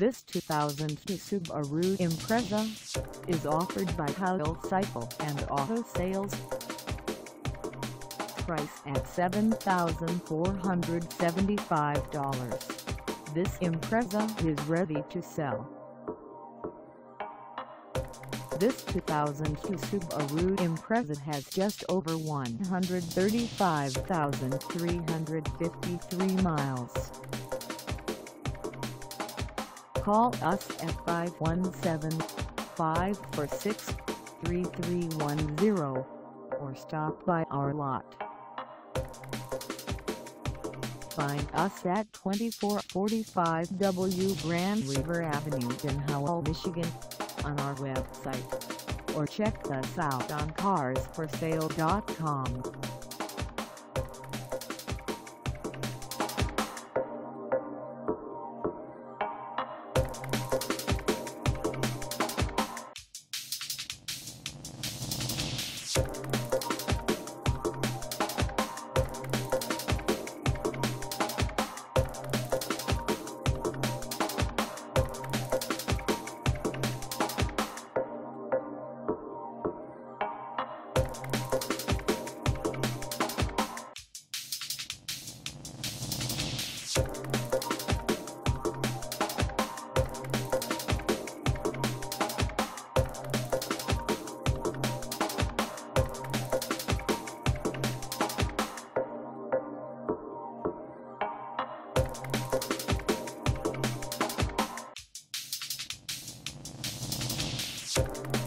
This 2002 Subaru Impreza is offered by Howell Cycle and Auto Sales. Price at $7,475. This Impreza is ready to sell. This 2002 Subaru Impreza has just over 135,353 miles. Call us at 517-546-3310 or stop by our lot. Find us at 2445 W Grand River Avenue in Howell, Michigan on our website or check us out on carsforsale.com. Thank